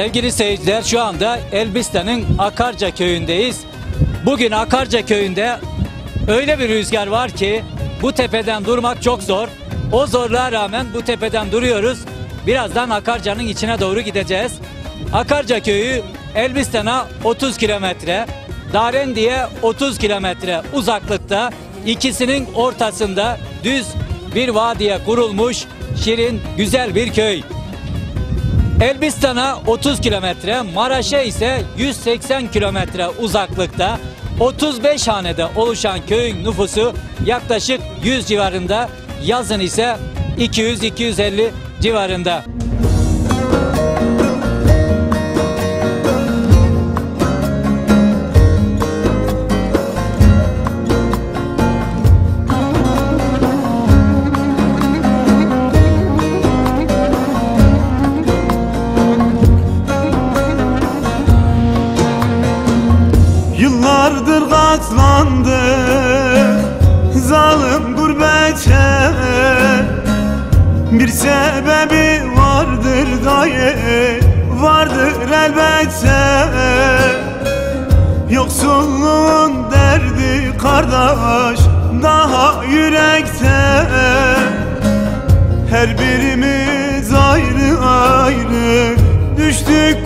Sevgili seyirciler şu anda Elbistan'ın Akarca köyündeyiz. Bugün Akarca köyünde öyle bir rüzgar var ki bu tepeden durmak çok zor. O zorluğa rağmen bu tepeden duruyoruz. Birazdan Akarca'nın içine doğru gideceğiz. Akarca köyü Elbistan'a 30 kilometre, Darendi'ye 30 kilometre uzaklıkta ikisinin ortasında düz bir vadiye kurulmuş şirin güzel bir köy. Elbistan'a 30 kilometre, Maraş'a ise 180 kilometre uzaklıkta 35 hanede oluşan köyün nüfusu yaklaşık 100 civarında, yazın ise 200-250 civarında. Katlandık zalim gurbete Bir sebebi vardır dayı vardır elbette. Yoksulluğun derdi kardeş daha yürekte. Her birimiz ayrı ayrı düştük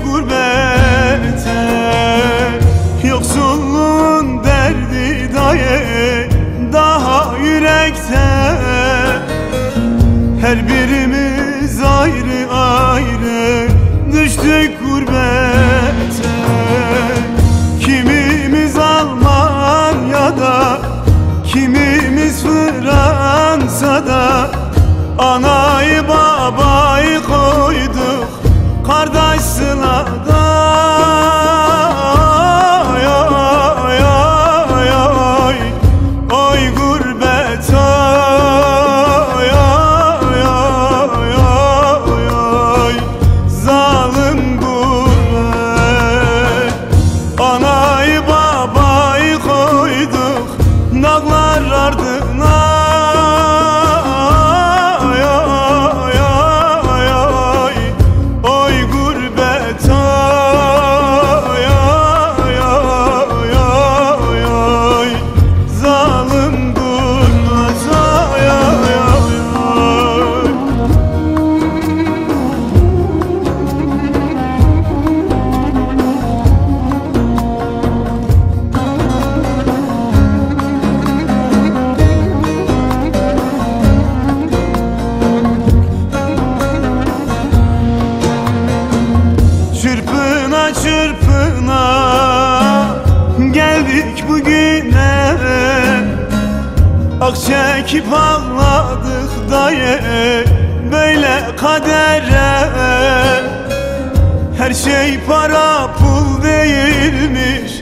Her şey para pul değilmiş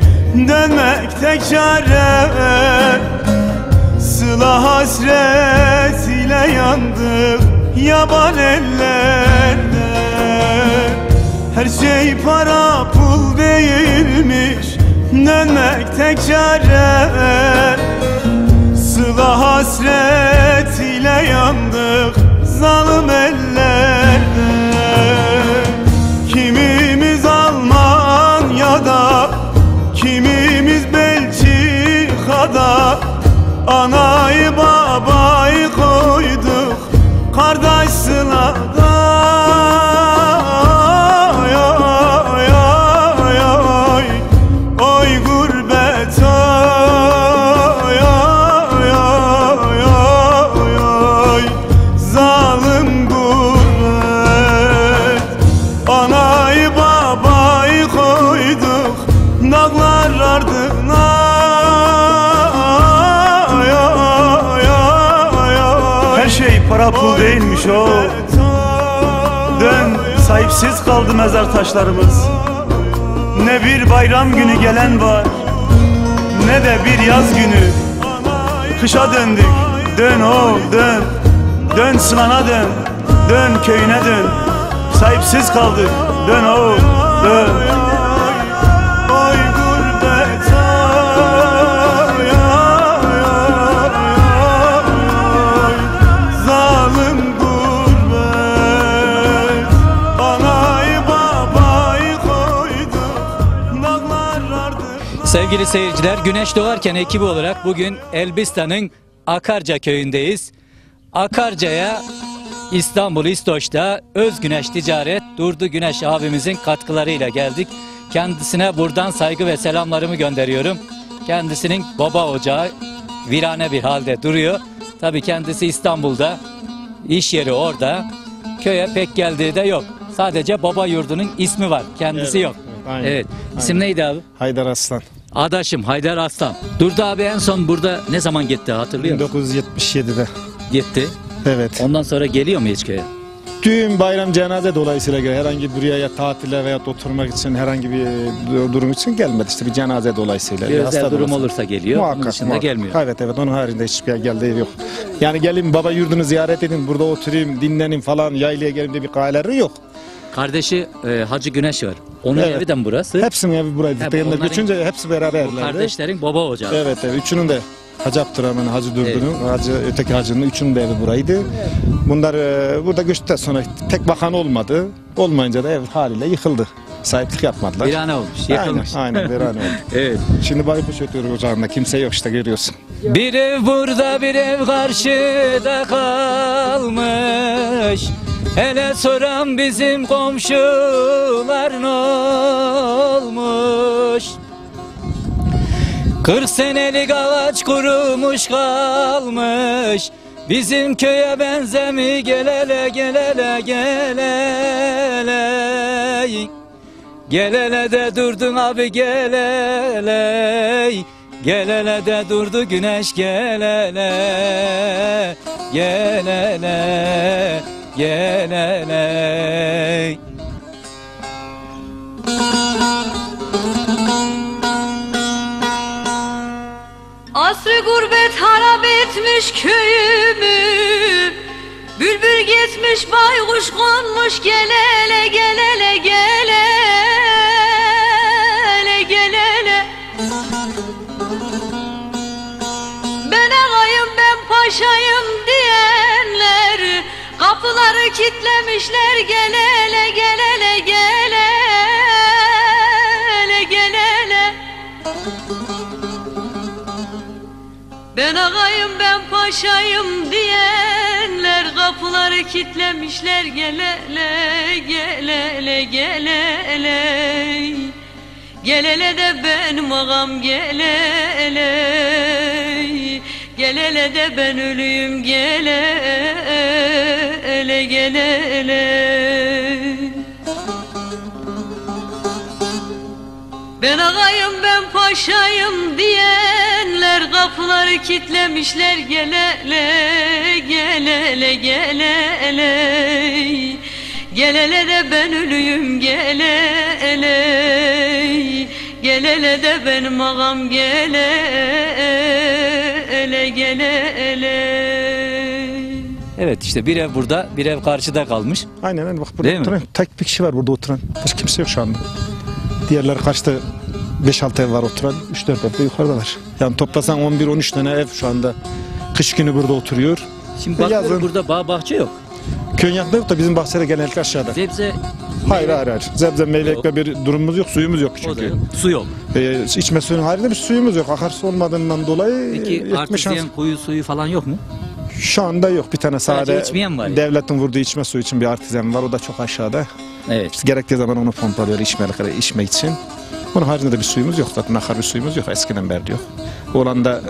dönmek tek çare. Sıla hasret ile yandık yaban ellerde. Her şey para pul değilmiş dönmek tek çare. Sıla hasret ile yandık zalim ellerde Anayı babayı koyduk. Kardeş para pul değilmiş o. Dön sahipsiz kaldı mezar taşlarımız. Ne bir bayram günü gelen var ne de bir yaz günü. Kışa döndük. Dön oğul dön. Dön sınana dön. Dön köyüne dön. Sahipsiz kaldık. Dön oğul dön. Sevgili seyirciler, Güneş Doğarken ekibi olarak bugün Elbistan'ın Akarca köyündeyiz. Akarca'ya İstanbul İstoç'ta Öz Güneş Ticaret Durdu Güneş abimizin katkılarıyla geldik. Kendisine buradan saygı ve selamlarımı gönderiyorum. Kendisinin baba ocağı virane bir halde duruyor. Tabii kendisi İstanbul'da, iş yeri orada. Köye pek geldiği de yok. Sadece baba yurdunun ismi var, kendisi Evet, yok. evet, aynen. Evet. İsim neydi abi? Haydar Aslan. Adaşım Haydar Aslan. Durdu abi en son burada ne zaman gitti hatırlıyor musun? 1977'de. Gitti. Evet. Ondan sonra geliyor mu hiç köye? Düğün, bayram, cenaze dolayısıyla göre herhangi buraya ya tatile veya oturmak için herhangi bir e, durum için gelmedi. İşte bir cenaze dolayısıyla. Bir özel durum dolayısıyla. olursa geliyor. Onun Muhakkak, dışında muhakkak. gelmiyor. Evet evet onun haricinde hiçbir yer geldiği yok. Yani gelin baba yurdunu ziyaret edin burada oturayım dinlenin falan yaylaya gelin diye bir gayleri yok. Kardeşi e, Hacı Güneş var. Onun Evet. evi de mi burası? Hepsinin evi buraydı. He, Dayanlar onların- göçünce hepsi Bu beraberlerdi. kardeşlerin baba ocağı. Evet evet üçünün de Hacı Abdurrahman, Hacı Durgun'un, Hacı öteki Hacı'nın üçünün de evi buraydı. Bunlar e, burada göçtükten sonra pek bakan olmadı. Olmayınca da ev haliyle yıkıldı. Sahiplik yapmadılar. Virane olmuş, yıkılmış. Aynen, aynen virane oldu. Evet. Şimdi baykuş ötüyor ocağında kimse yok işte görüyorsun. Bir ev burada bir ev karşıda kalmış Hele soran bizim komşular ne Kırk senelik ağaç kurumuş kalmış. Bizim köye benzemi gelele gelele gelele. Gelele de durdun abi gelele. Gelele de durdu güneş gelele. Gelele Gelele Asrı gurbet harap etmiş köyümü? Bülbül gitmiş baykuş konmuş gelele gelele gelele gelele. Ben ağayım ben paşayım diyenler Kapıları kitlemişler gelele gelele gelele Ben ağayım ben paşayım diyenler Kapıları kitlemişler gelele gelele gelele Gelele de benim ağam gelele Gelele de ben ölüyüm gelele gelele Ben ağayım ben paşayım diyenler Kapıları kitlemişler gelele gelele gelele Gelele de ben ölüyüm gelele Gelele de benim ağam gelele gelele Evet işte bir ev burada bir ev karşıda kalmış. Aynen öyle bak burada Değil mi? oturan tek bir kişi var burada oturan. Başka kimse yok şu anda. Diğerleri kaçta 5-6 ev var oturan. 3-4 ev de yukarıdalar. Yani toplasan 11-13 tane ev şu anda kış günü burada oturuyor. Şimdi bakıyorum Yazın. burada bağ bahçe yok Köyün yakında yok da bizim bahçede genellikle aşağıda. Sebze Hayır hayır hayır. Zebze meyve ekme bir durumumuz yok, suyumuz yok o da çünkü. yok. Su yok Ee, içme suyunun haricinde bir suyumuz yok. Akarsu olmadığından dolayı Peki ekme artizyen şans- kuyu suyu falan yok mu? Şu anda yok bir tane Sadece sade içmeyen var ya. devletin vurduğu içme suyu için bir artizan var. O da çok aşağıda. Evet İşte gerektiği zaman onu pompalıyor içmelik, içme için. Onun haricinde de bir suyumuz yok zaten akar bir suyumuz yok eskiden beri yok. Olan da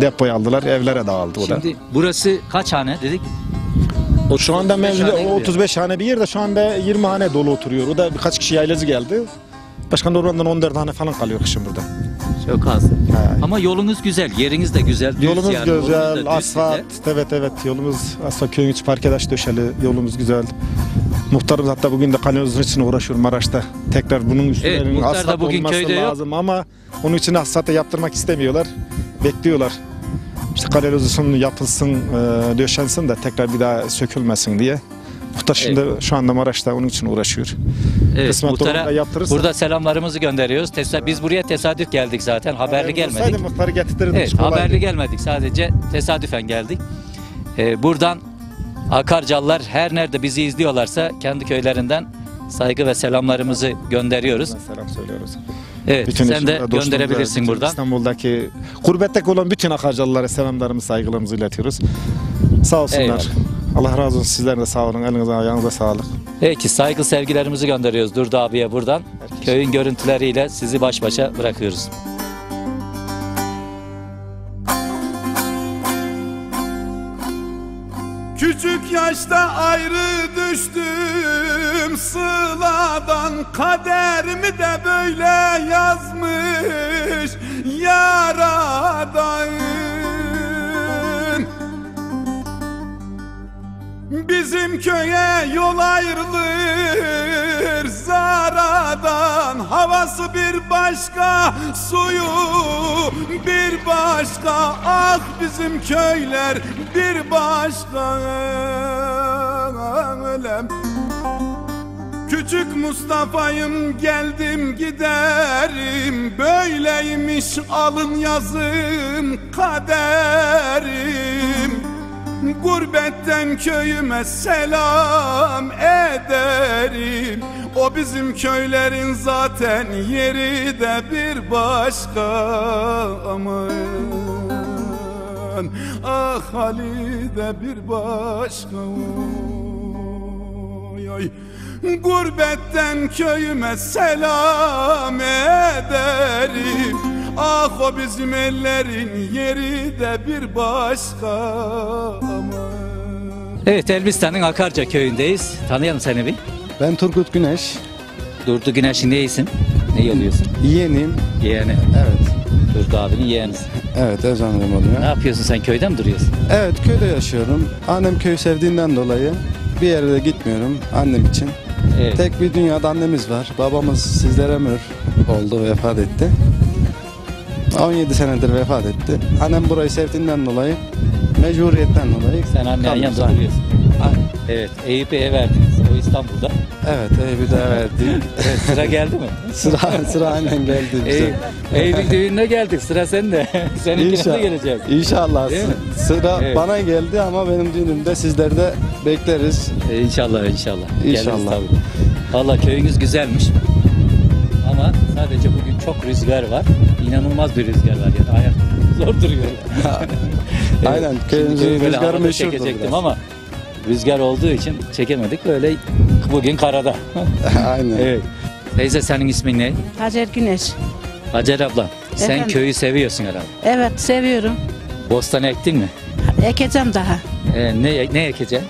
depoya aldılar evlere dağıldı o da. Şimdi burası kaç hane dedik? Şu anda 35 mevzuda hane o gidiyor. 35 hane bir yerde şu anda 20 hane dolu oturuyor. O da birkaç kişi yaylacı geldi. Başkan oradan 14 tane falan kalıyor kışın burada. Çok az. Ha. Ama yolunuz güzel, yeriniz de güzel. düz Yolumuz yani, düz güzel, asfalt. size. Evet evet yolumuz asfalt köyün içi parkedaş döşeli. Yolumuz güzel. Muhtarımız hatta bugün de kanalizasyon için uğraşıyor Maraş'ta. Tekrar bunun üstlerinin muhtar da asfalt bugün olması köyde yok. lazım ama onun için asfaltı yaptırmak istemiyorlar. Bekliyorlar. İşte kanalizasyon yapılsın, e, döşensin de tekrar bir daha sökülmesin diye. Muhtar şimdi şu anda Maraş'ta onun için uğraşıyor. Evet, Kısmet muhtara yaptırırsa- burada selamlarımızı gönderiyoruz. Tesa- biz buraya tesadüf geldik zaten. Haberli gelmedik. Olsaydı muhtarı getirtirdik. Evet, haberli gelmedik. Sadece tesadüfen geldik. Ee, buradan Akarcalılar her nerede bizi izliyorlarsa kendi köylerinden saygı ve selamlarımızı gönderiyoruz. Selam söylüyoruz. Evet Bütün sen de gönderebilirsin buradan. İstanbul'daki gurbetteki olan bütün Akarcalılara selamlarımızı, saygılarımızı iletiyoruz. Sağ olsunlar. Eyvallah. Allah razı olsun. Sizlerin de sağ olun. Elinize ayağınıza sağlık. Peki saygı sevgilerimizi gönderiyoruz Durdu abiye buradan. Köyün görüntüleriyle sizi baş başa bırakıyoruz. Yaşta ayrı düştüm sıladan Kaderimi de böyle yazmış yaradan Bizim köye yol ayrılır zaradan Havası bir başka, suyu bir başka Ah bizim köyler bir başka. Ölem Küçük Mustafa'yım geldim giderim Böyleymiş alın yazım kaderim. Gurbetten köyüme selam ederim O bizim köylerin zaten yeri de bir başka aman Ah hali de bir başka oy, oy. Gurbetten köyüme selam ederim Ah o bizim ellerin yeri de bir başka aman Evet Elbistan'ın Akarca köyündeyiz. Tanıyalım seni bir. Ben Turgut Güneş. Durdu Güneş'in neyisin? Ne oluyorsun? Yeğeniyim. Yeğeni. Evet. Durdu abinin yeğenisin. Evet Özlem Ne yapıyorsun sen köyde mi duruyorsun? Evet köyde yaşıyorum. Annem köyü sevdiğinden dolayı bir yere de gitmiyorum annem için. Evet. Tek bir dünyada annemiz var. Babamız sizlere ömür oldu vefat etti. 17 senedir vefat etti. Annem burayı sevdiğinden dolayı mecburiyetten dolayı Sen annenin kalıyoruz. yanında duruyorsun. Evet Eyüp'e ev verdiniz. O İstanbul'da. Evet daha verdik. Evet, sıra geldi mi? sıra sıra aynen geldi bize. Eyüp, Eyüp'ün düğününe geldik. Sıra sende. Seninkine de geleceğiz. İnşallah. Değil mi? Sıra Evet. bana geldi ama benim düğünümde sizleri de bekleriz. Ee, İnşallah inşallah. Geliriz İnşallah. tabii. Valla köyünüz güzelmiş. Ama sadece bugün çok rüzgar var. İnanılmaz bir rüzgar var yani ayak zor duruyor. Aynen Şimdi köyümüzün köyü böyle rüzgarı havada meşhurdur çekecektim biraz. ama rüzgar olduğu için çekemedik. Böyle bugün karada. Aynen. evet. Teyze senin ismin ne? Hacer Güneş. Hacer abla. Sen Efendim? köyü seviyorsun herhalde. Evet seviyorum. Bostan ektin mi? Ekeceğim daha. Ee, ne, ne ekeceksin?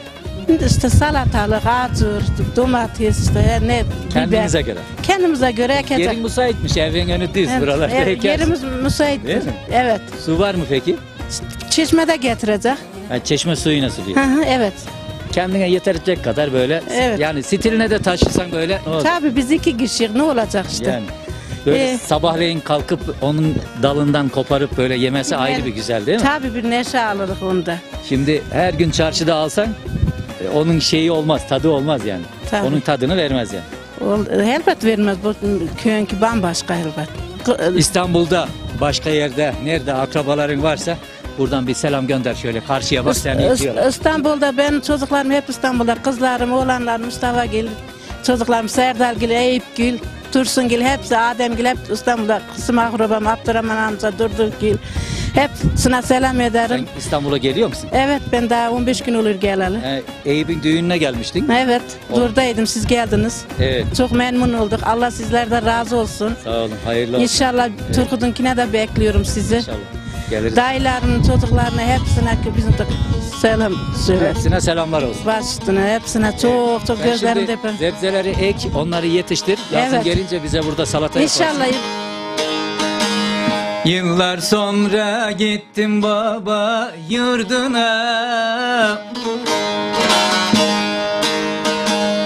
İşte salatalık, acur, domates, işte ne biber. Kendinize göre. Kendimize göre ekeceğim. Yerin müsaitmiş evin önü düz. Evet, Buralarda evet, ekersin. yerimiz müsait. Değil mi? Evet. Su var mı peki? Çeşmede getirecek. Ha, çeşme suyuna suluyor. Hı hı, evet. Kendine yetecek kadar böyle Evet. yani stiline de taşırsan böyle ne? Tabii biz iki kişi ne olacak işte. Yani böyle Ee, sabahleyin kalkıp onun dalından koparıp böyle yemesi ayrı bir güzel değil mi? Tabii bir neşe alırız onda. Şimdi her gün çarşıda alsan e, onun şeyi olmaz, tadı olmaz yani. Tabii. Onun tadını vermez yani. Ol, elbet vermez bu köyünki bambaşka elbet. K- İstanbul'da başka yerde nerede akrabaların varsa buradan bir selam gönder şöyle karşıya bak seni İs- itiyorlar. İstanbul'da ben çocuklarım hep İstanbul'da. Kızlarım, oğlanlarım Mustafa Gül, çocuklarım Serdar Gül, Eyüp Gül, Tursun Gül hepsi Adem Gül hep İstanbul'da. Kısım akrabam Abdurrahman amca, Durdur Gül. Hepsine selam ederim. Sen İstanbul'a geliyor musun? Evet ben daha 15 gün olur geleli. Ee, Eyüp'ün düğününe gelmiştin. Evet, O- buradaydım siz geldiniz. Evet. Çok memnun olduk. Allah sizlerden razı olsun. Sağ olun. Hayırlı olsun. İnşallah Turgut'unkine de bekliyorum sizi. İnşallah. Geliriz. Dayılarının çocuklarına hepsine bizim de selam söyle. Hepsine selamlar olsun. Baş üstüne hepsine çok çok gözlerim şimdi tepe. Sebzeleri ek, onları yetiştir. Yazın Evet. gelince bize burada salata yaparsın. İnşallah Yıllar sonra gittim baba yurduna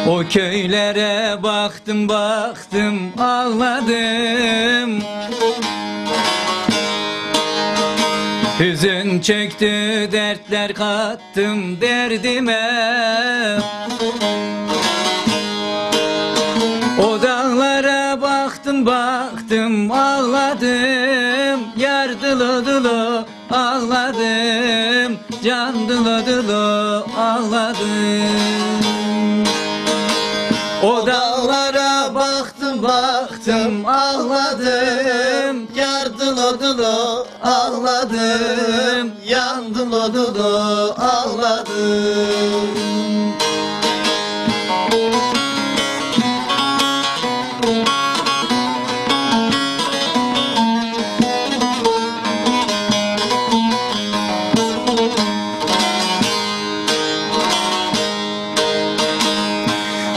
O köylere baktım baktım ağladım çöktü dertler kattım derdime. O dağlara baktım baktım ağladım. Yar dılı dılı ağladım Can dılı dılı ağladım dulu ağladım. Yandım o dulu ağladım.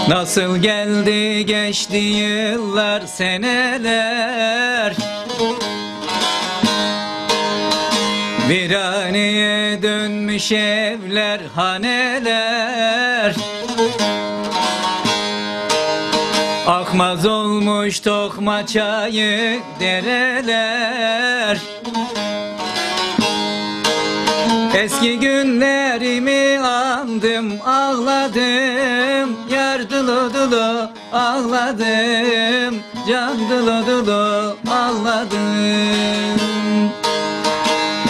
Nasıl geldi geçti yıllar seneler dönmüş evler haneler. Akmaz olmuş tokma çayı dereler. Eski günlerimi andım ağladım. Yar dulu dulu ağladım Can dulu dulu ağladım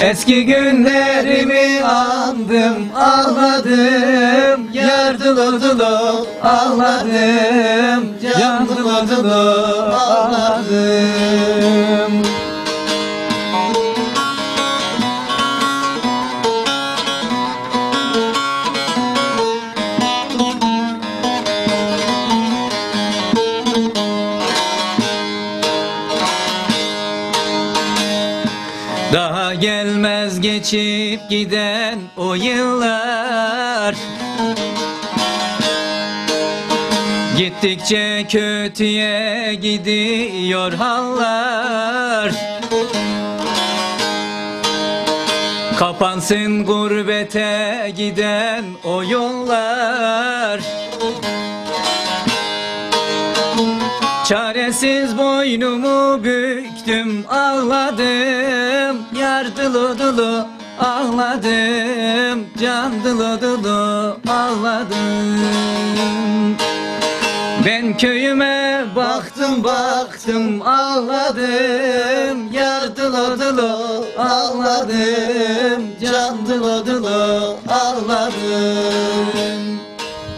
Eski günlerimi andım ağladım Yar dulu dulu ağladım Can dulu dulu ağladım geçip giden o yıllar. Gittikçe kötüye gidiyor hallar. Kapansın gurbete giden o yollar. Çaresiz boynumu büktüm ağladım. Yar dulu dulu ağladım Can dulu dulu ağladım. Ben köyüme baktım baktım ağladım. Yar dulu dulu ağladım Can dulu dulu ağladım.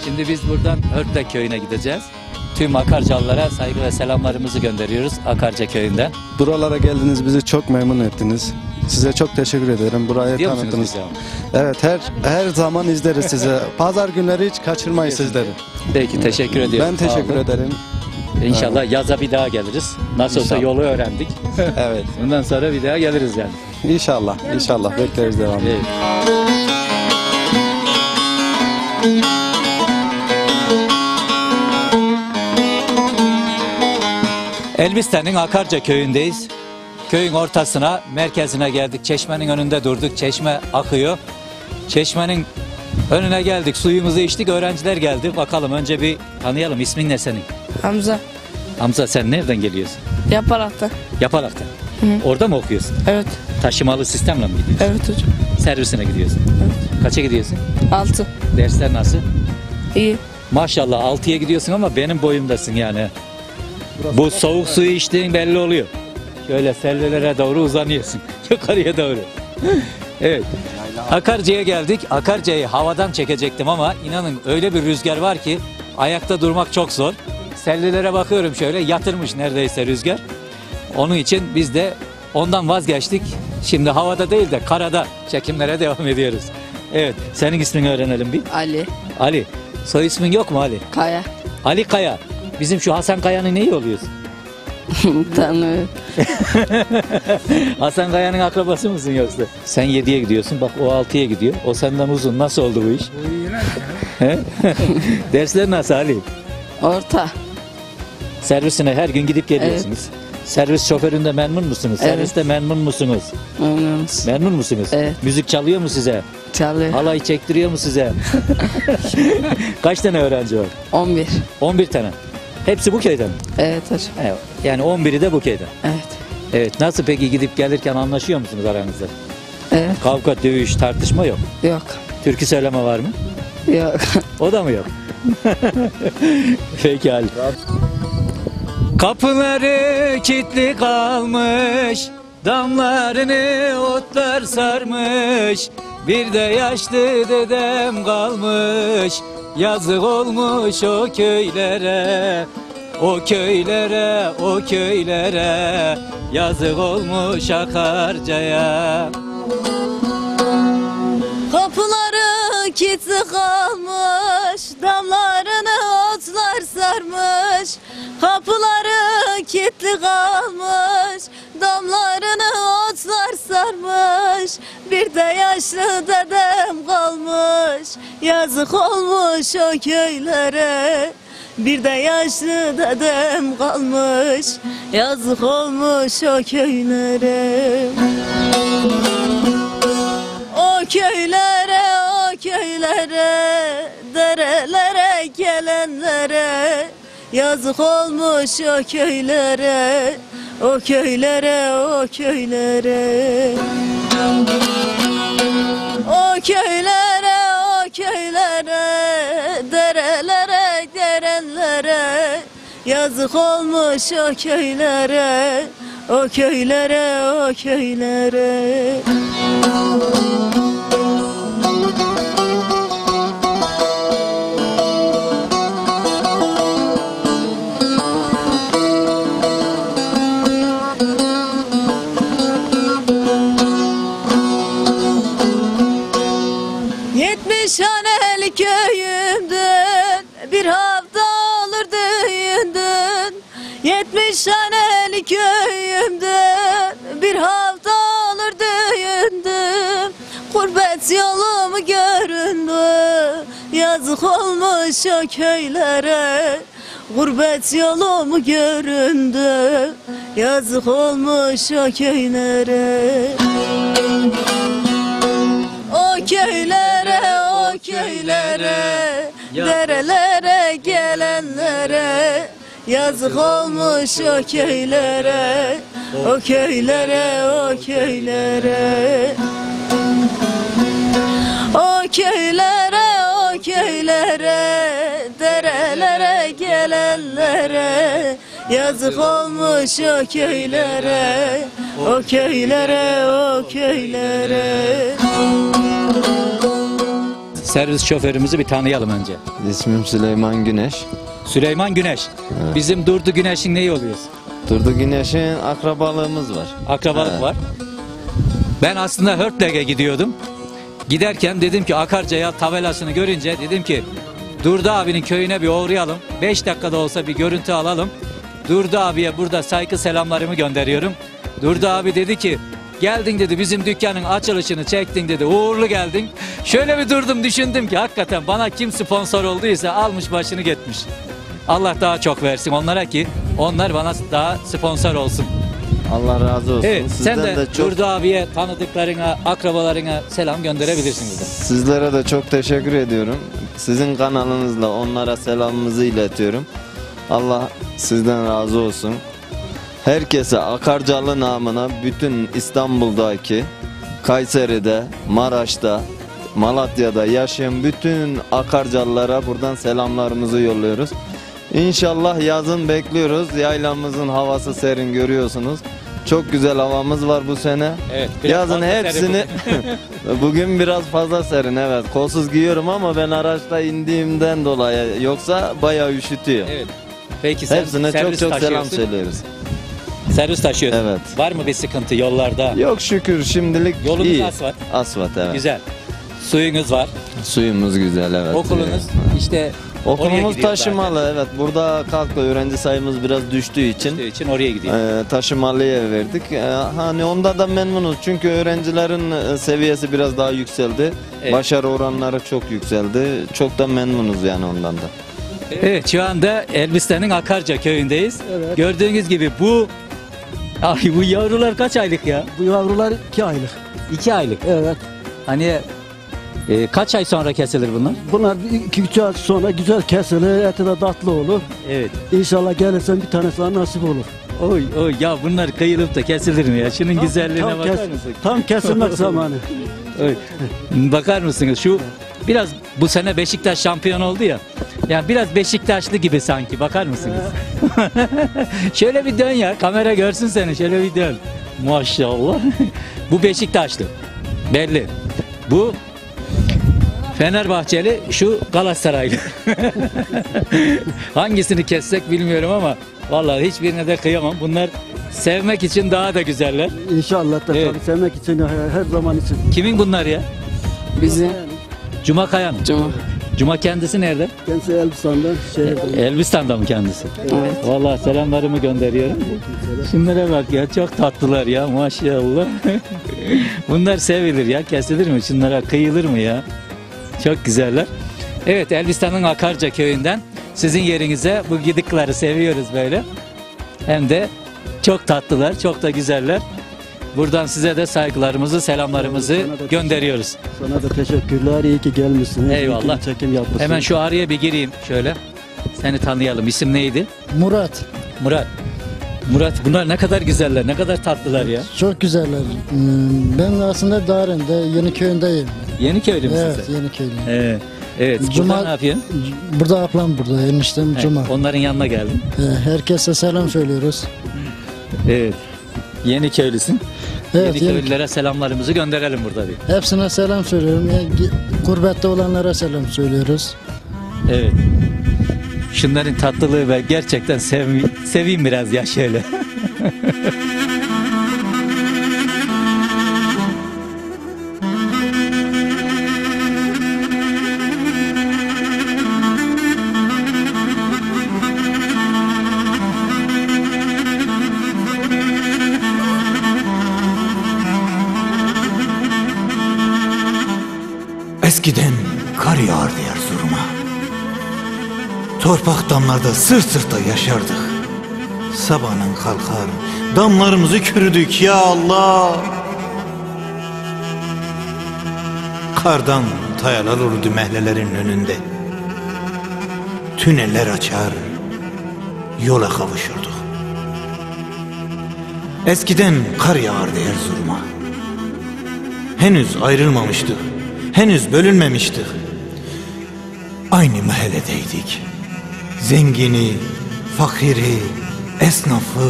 Şimdi biz buradan Örtek köyüne gideceğiz. Tüm Akarcalılara saygı ve selamlarımızı gönderiyoruz Akarca köyünden. Buralara geldiniz bizi çok memnun ettiniz. Size çok teşekkür ederim. Burayı musunuz tanıttınız. Evet her her zaman izleriz sizi. Pazar günleri hiç kaçırmayız sizleri. Peki teşekkür ediyorum. Ben teşekkür olun. ederim. İnşallah yaza bir daha geliriz. Nasıl olsa İnşallah. yolu öğrendik. Evet. Bundan sonra bir daha geliriz yani. İnşallah. İnşallah bekleriz devamlı. Evet. Elbistan'ın Akarca köyündeyiz. Köyün ortasına, merkezine geldik. Çeşmenin önünde durduk. Çeşme akıyor. Çeşmenin önüne geldik. Suyumuzu içtik. Öğrenciler geldi. Bakalım önce bir tanıyalım. İsmin ne senin? Hamza Hamza sen nereden geliyorsun? yaparakta. Yaparaktan. Orada mı okuyorsun? Evet. Taşımalı sistemle mi gidiyorsun? Evet hocam. Servisine gidiyorsun. Kaça gidiyorsun? 6. Dersler nasıl? İyi. Maşallah 6'ya gidiyorsun ama benim boyumdasın yani. Bu soğuk suyu içtiğin belli oluyor. Şöyle sellelere doğru uzanıyorsun. Yukarıya doğru. evet. Akarca'ya geldik. Akarca'yı havadan çekecektim ama inanın öyle bir rüzgar var ki ayakta durmak çok zor. Sellelere bakıyorum şöyle yatırmış neredeyse rüzgar. Onun için biz de ondan vazgeçtik. Şimdi havada değil de karada çekimlere devam ediyoruz. Evet. Senin ismini öğrenelim bir. Ali. Ali. Soy ismin yok mu Ali? Kaya. Ali Kaya. Bizim şu Hasan Kaya'nın neyi oluyorsun? Tanrı. Hasan Kaya'nın akrabası mısın yoksa? Sen 7'ye gidiyorsun bak o 6'ya gidiyor. O senden uzun. Nasıl oldu bu iş? He? Dersler nasıl Ali? Orta. Servisine her gün gidip geliyorsunuz. Servis şoföründe memnun musunuz? Evet. Serviste memnun musunuz? Memnunuz. Memnun musunuz? Evet. Müzik çalıyor mu size? Çalıyor. Halay çektiriyor mu size? Kaç tane öğrenci var? 11. 11 tane. Hepsi bu köyden. mi? Evet hocam. Evet. Yani 11'i de bu köyden. Evet. Evet. Nasıl peki gidip gelirken anlaşıyor musunuz aranızda? Evet. Kavga, dövüş, tartışma yok. Yok. Türkü söyleme var mı? Yok. O da mı yok? Peki Ali. Kapıları kilitli kalmış, damlarını otlar sarmış. Bir de yaşlı dedem kalmış, yazık olmuş o köylere. o köylere o köylere yazık olmuş Akarca'ya Kapıları kilitli kalmış Damlarını otlar sarmış Kapıları kilitli kalmış Damlarını otlar sarmış Bir de yaşlı dedem kalmış. Yazık olmuş o köylere bir de yaşlı dedem kalmış. Yazık olmuş o köylere. O köylere, o köylere, derelere gelenlere Yazık olmuş o köylere, o köylere, o köylere. O köylere, o köylere, derelere, derenlere. Yazık olmuş o köylere, o köylere, o köylere Yazık olmuş o köylere. Gurbet yolum göründü. Yazık olmuş o köylere. O köylere, o köylere, derelere gelenlere. Yazık olmuş o köylere, o köylere, o köylere. O köylere, köylere, derelere gelenlere Yazık olmuş o köylere, o köylere, o köylere Servis şoförümüzü bir tanıyalım önce. İsmim Süleyman Güneş. Süleyman Güneş. Bizim Durdu Güneş'in neyi oluyoruz? Durdu Güneş'in akrabalığımız var. Akrabalık Evet. var. Ben aslında Hörtleg'e gidiyordum. Giderken dedim ki Akarca'ya tabelasını görünce dedim ki Durdu abinin köyüne bir uğrayalım. 5 dakikada olsa bir görüntü alalım. Durdu abiye burada saygı selamlarımı gönderiyorum. Durdu abi dedi ki geldin dedi bizim dükkanın açılışını çektin dedi uğurlu geldin. Şöyle bir durdum düşündüm ki hakikaten bana kim sponsor olduysa almış başını gitmiş. Allah daha çok versin onlara ki onlar bana daha sponsor olsun. Allah razı olsun. Evet Sizden sen de, de çok Durdu abiye tanıdıklarına, akrabalarına selam gönderebilirsin burada. sizlere de çok teşekkür ediyorum. Sizin kanalınızla onlara selamımızı iletiyorum. Allah sizden razı olsun. Herkese Akarcalı namına bütün İstanbul'daki, Kayseri'de, Maraş'ta, Malatya'da yaşayan bütün Akarcalılara buradan selamlarımızı yolluyoruz. İnşallah yazın bekliyoruz. Yaylamızın havası serin görüyorsunuz. Çok güzel havamız var bu sene. Evet, Yazın hepsini bugün biraz fazla serin evet. Kolsuz giyiyorum ama ben araçta indiğimden dolayı yoksa bayağı üşütüyor. Evet. Peki sen Hepsine çok servis çok selam taşıyorsun. söylüyoruz. Servis taşıyorsun. Evet. Var mı bir sıkıntı yollarda? Yok şükür şimdilik Yolunuz iyi. asfalt. Asfalt evet. Güzel. Suyunuz var. Suyumuz güzel evet. Okulunuz işte oraya Okulumuz gidiyor taşımalı evet. Burada kalktı öğrenci sayımız biraz düştüğü için zaten. için oraya gidiyor. e, taşımalıya verdik. E, hani onda da memnunuz çünkü öğrencilerin e, seviyesi biraz daha yükseldi. Evet. Başarı oranları çok yükseldi. Çok da memnunuz yani ondan da. Evet şu anda Elbistan'ın Akarca köyündeyiz. Gördüğünüz gibi bu Ay bu yavrular kaç aylık ya? Bu yavrular 2 aylık. 2 aylık. Evet. Hani e, kaç ay sonra kesilir bunlar? Bunlar 2-3 ay sonra güzel kesilir, eti de tatlı olur. Evet. İnşallah gelirsen bir tanesi sana nasip olur. Oy oy ya bunlar kıyılıp da kesilir mi ya? Şunun Tam- güzelliğine tam bakar kes- mısın? Tam kesilmek zamanı. Oy. Bakar mısınız şu biraz bu sene Beşiktaş şampiyon oldu ya. Yani biraz Beşiktaşlı gibi sanki bakar mısınız? şöyle bir dön ya kamera görsün seni şöyle bir dön. Maşallah. bu Beşiktaşlı. Belli. Bu Fenerbahçeli, şu Galatasaraylı. Hangisini kessek bilmiyorum ama vallahi hiçbirine de kıyamam. Bunlar sevmek için daha da güzeller. İnşallah da Evet. tabii sevmek için her, her zaman için. Kimin bunlar ya? Bizi Cuma Kayan. Cuma. Cuma kendisi nerede? Kendisi Elbistan'dan şehirde. Elbistan'da mı kendisi? Evet. Vallahi selamlarımı gönderiyorum. Şunlara bak ya çok tatlılar ya maşallah. Bunlar sevilir ya kesilir mi? Şunlara kıyılır mı ya? Çok güzeller. Evet Elbistan'ın Akarca köyünden sizin yerinize bu gidikleri seviyoruz böyle. Hem de çok tatlılar, çok da güzeller. Buradan size de saygılarımızı, selamlarımızı gönderiyoruz. Sana da teşekkürler. İyi ki. İyi ki Eyvallah. çekim. Hemen şu araya bir gireyim şöyle. Seni tanıyalım. İsim neydi? Murat. Murat. Murat bunlar ne kadar güzeller, ne kadar tatlılar ya. Çok güzeller. Hmm, Ben aslında Daren'de Yeniköy'ündeyim. Yeniköylü müsün Evet, sen? Yeniköy'lü. Ee, evet. Cuma- Burada ne yapıyorsun? Burada ablam burada, eniştem He, Cuma. onların yanına geldim. Herkese selam söylüyoruz. Evet. Yeniköylüsün. Evet, Yenik- Yeniköylülere selamlarımızı gönderelim burada bir. Hepsine selam söylüyorum. Gurbette olanlara selam söylüyoruz. Evet. Şunların tatlılığı ve gerçekten sev, seveyim biraz ya şöyle. Torpak damlarda sırt sırta yaşardık. Sabahın kalkar, damlarımızı kürüdük ya Allah. Kardan tayalar olurdu mehlelerin önünde. Tüneller açar, yola kavuşurduk. Eskiden kar yağardı Erzurum'a. Henüz ayrılmamıştık. Henüz bölünmemiştik. Aynı mahalledeydik. Zengini, fakiri, esnafı,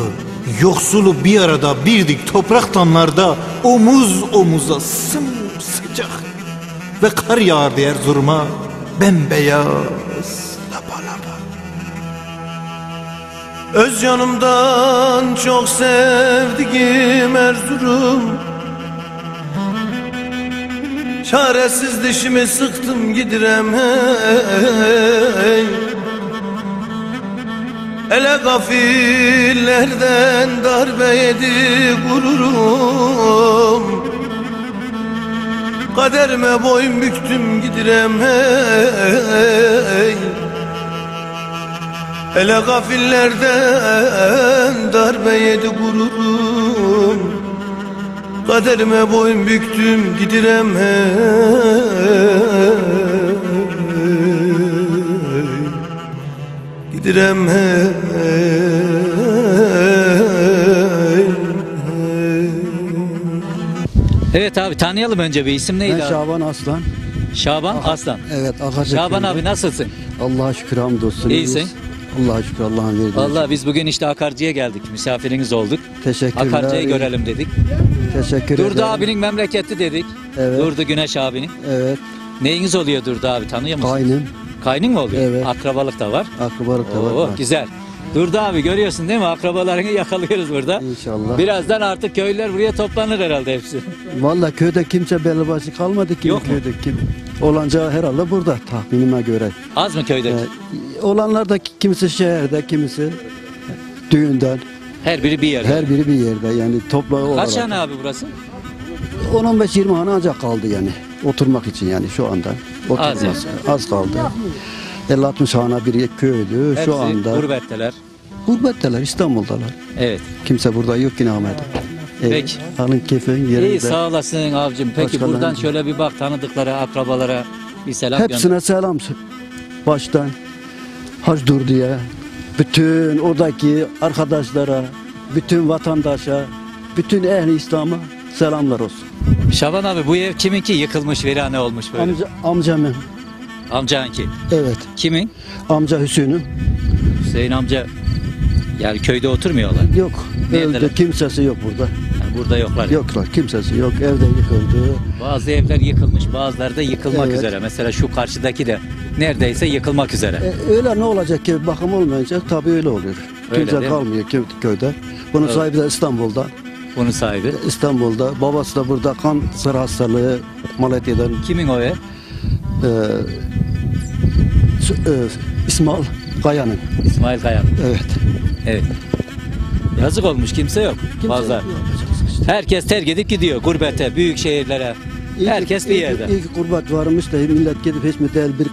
yoksulu bir arada birdik toprak damlarda omuz omuza sımsıcak. Ve kar yağardı Erzurum'a bembeyaz lapa lapa. Öz yanımdan çok sevdiğim Erzurum Çaresiz dişimi sıktım gidirem hey Ele gafillerden darbe yedi gururum. Kaderime boyun büktüm gidirem hey Ele gafillerden darbe yedi gururum. Kaderime boyun büktüm gidirem hey Gidirem hey, Evet abi tanıyalım önce bir isim neydi Ben abi? Şaban Aslan. Şaban Aslan. Evet Akarca Şaban abi nasılsın? Allah'a şükür hamdolsun. İyisin. iyiyiz. Allah'a şükür Allah'ın verdiği. Vallahi biz bugün işte Akarcı'ya geldik. Misafiriniz olduk. Teşekkürler. Akarcı'yı görelim dedik. Teşekkür Durdu ederim. abinin memleketi dedik. Evet. Durdu Güneş abinin. Evet. Neyiniz oluyor Durdu abi tanıyor musun? Kaynım. Kaynın mı oluyor? Evet. Akrabalık da var. Akrabalık da var. Oo, güzel. Durdu abi görüyorsun değil mi? Akrabalarını yakalıyoruz burada. İnşallah. Birazdan artık köylüler buraya toplanır herhalde hepsi. Vallahi köyde kimse belli başlı kalmadı ki Yok mu? köyde kim. Olanca herhalde burada tahminime göre. Az mı köyde? Ee, olanlar da ki- kimisi şehirde, kimisi düğünden. Her biri bir yerde. Her biri bir yerde yani topla olarak. Kaç tane abi burası? 10-15-20 hane ancak kaldı yani. Oturmak için yani şu anda. Az Oturması. Az kaldı. 50-60 hane bir köydü Hepsi şu anda. gurbetteler. Gurbetteler İstanbul'dalar. Evet. Kimse burada yok yine Ahmet'e. Peki. Alın keyfin yerinde. İyi sağ olasın abicim. Peki Başkalarına- buradan şöyle bir bak tanıdıklara, akrabalara bir selam gönder. Hepsine selam baştan. Hac Durdu'ya, bütün oradaki arkadaşlara, bütün vatandaşa, bütün ehli İslam'a selamlar olsun. Şaban abi bu ev kiminki yıkılmış virane olmuş böyle. Amca, amcamın, Amcanki. evet. Kimin? Amca Hüseyin'in. Hüseyin amca yani köyde oturmuyorlar. Yok, Neredeler? öldü. Kimsesi yok burada. Yani burada yoklar. Yoklar kimsesi yok evde yıkıldı. Bazı evler yıkılmış, bazıları da yıkılmak Evet. üzere. Mesela şu karşıdaki de neredeyse yıkılmak üzere. E, öyle ne olacak ki bakım olmayınca tabii öyle oluyor. Öyle Kimse mi? kalmıyor kö- köyde. Bunun sahibi de İstanbul'da. Bunun sahibi. İstanbul'da. Babası da burada kan sıra hastalığı Malatya'dan. Kimin o ev? E, Su- e, İsmail Kaya'nın. İsmail Kayan. Evet. Evet. Yazık olmuş kimse yok. Fazla. Herkes terk edip gidiyor gurbete, büyük şehirlere. İyi ki- Herkes bir iyi ki- yerde. İyi ki kurbat varmış da millet gidip hiç mi değil bir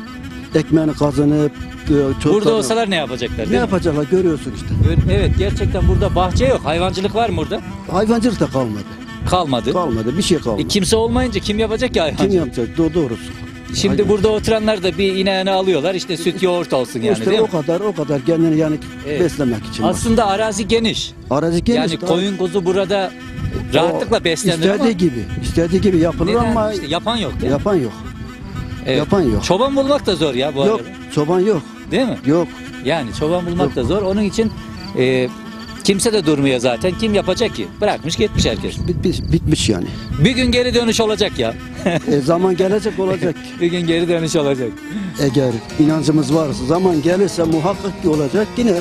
ekmeğini kazanıp e, çocuklarına- Burada olsalar ne yapacaklar? ne mi? yapacaklar görüyorsun işte. Evet gerçekten burada bahçe yok. Hayvancılık var mı burada? Hayvancılık da kalmadı. Kalmadı. Kalmadı bir şey kalmadı. E, kimse olmayınca kim yapacak ki hayvancılık? Kim yapacak? Do doğrusu. Şimdi Hayvan- burada oturanlar da bir ineğini alıyorlar işte süt yoğurt olsun yani işte değil o mi? kadar o kadar kendini yani Evet. beslemek için. Aslında arazi geniş. Arazi geniş. yani daha- koyun kuzu burada rahatlıkla beslenir istediği ama gibi, istediği gibi yapılır neden? ama İşte yapan yok değil mi? yapan yok. Evet. Yapan yok. Çoban bulmak da zor ya bu yok, arada. çoban yok. Değil mi? Yok. Yani çoban bulmak Yok. da zor. Onun için e, kimse de durmuyor zaten. Kim yapacak ki? Bırakmış gitmiş herkes. Bitmiş, bitmiş yani. Bir gün geri dönüş olacak ya. E, zaman gelecek olacak. bir gün geri dönüş olacak. Eğer inancımız varsa zaman gelirse muhakkak ki olacak yine.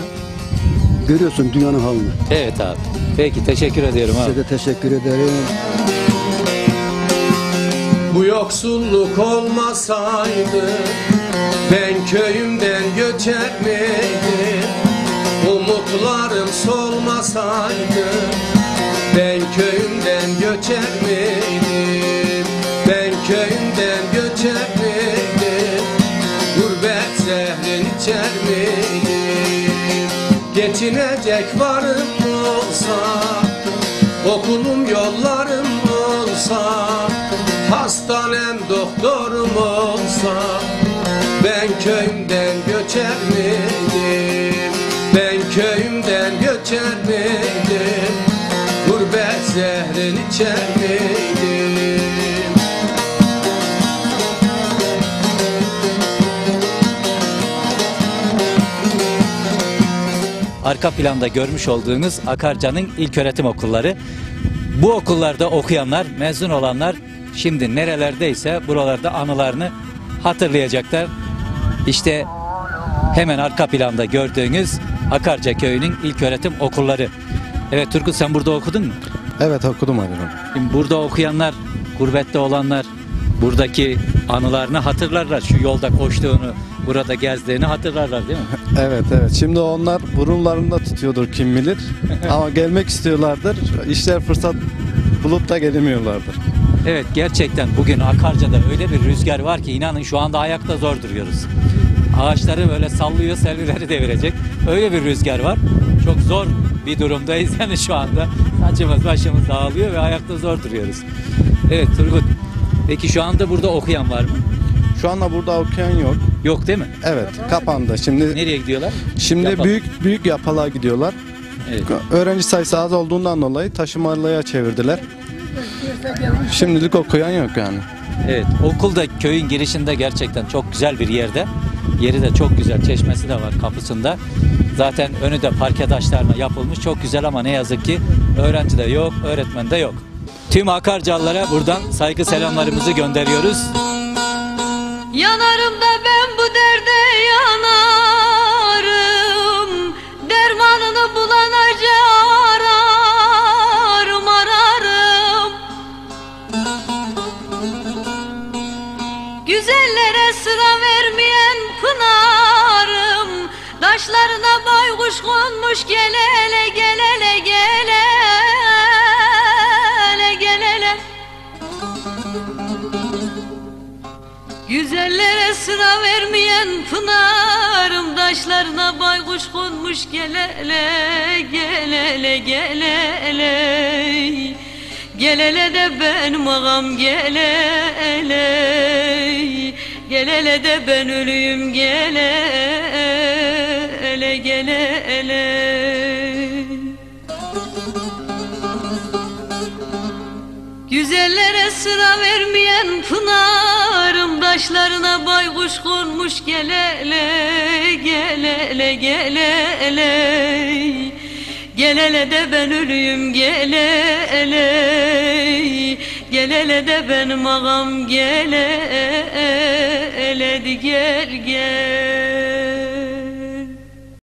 Görüyorsun dünyanın halini. Evet abi. Peki teşekkür ediyorum abi. Size de teşekkür ederim. Bu yoksulluk olmasaydı Ben köyümden göçer miydim Umutlarım solmasaydı Ben köyümden göçer miydim Ben köyümden göçer miydim Gurbet zehrin içer miydim Geçinecek varım olsa Okulum yollarım olsa Hastanem doktorum olsa Ben köyümden göçer miydim? Ben köyümden göçer miydim? Gurbet zehrin içer miydim? Arka planda görmüş olduğunuz Akarca'nın ilköğretim okulları. Bu okullarda okuyanlar, mezun olanlar şimdi nerelerdeyse buralarda anılarını hatırlayacaklar. İşte hemen arka planda gördüğünüz Akarca köyünün ilköğretim okulları. Evet Turgut sen burada okudun mu? Evet okudum hocam. Şimdi burada okuyanlar, gurbette olanlar buradaki anılarını hatırlarlar. Şu yolda koştuğunu, burada gezdiğini hatırlarlar değil mi? Evet evet. Şimdi onlar burunlarında tutuyordur kim bilir. Ama gelmek istiyorlardır. İşler fırsat bulup da gelemiyorlardır. Evet gerçekten bugün Akarca'da öyle bir rüzgar var ki inanın şu anda ayakta zor duruyoruz. Ağaçları böyle sallıyor selvileri devirecek. Öyle bir rüzgar var. Çok zor bir durumdayız yani şu anda. Saçımız başımız dağılıyor ve ayakta zor duruyoruz. Evet Turgut. Peki şu anda burada okuyan var mı? Şu anda burada okuyan yok. Yok değil mi? Evet kapandı. Şimdi Nereye gidiyorlar? şimdi Yapalım. büyük büyük yapalığa gidiyorlar. Evet. Öğrenci sayısı az olduğundan dolayı taşımalıya çevirdiler. Şimdilik okuyan yok yani. Evet, okul da köyün girişinde gerçekten çok güzel bir yerde. Yeri de çok güzel, çeşmesi de var kapısında. Zaten önü de parke taşlarına yapılmış. Çok güzel ama ne yazık ki öğrenci de yok, öğretmen de yok. Tüm Akarcalılara buradan saygı selamlarımızı gönderiyoruz. Yanarım da ben bu Güzellere sıra vermeyen pınarım. Daşlarına baykuş konmuş gel hele gel hele gel hele gel hele Güzellere sıra vermeyen pınarım. Taşlarına baykuş konmuş gelele gelele gelele Gelele de benim ağam gelele Gelele de ben ölüyüm gelele gelele Güzellere sıra vermeyen pınarım Taşlarına baykuş konmuş gelele gelele gelele Gel hele de ben ölüyüm gel hele. Gel hele de benim ağam gel hele Gel gel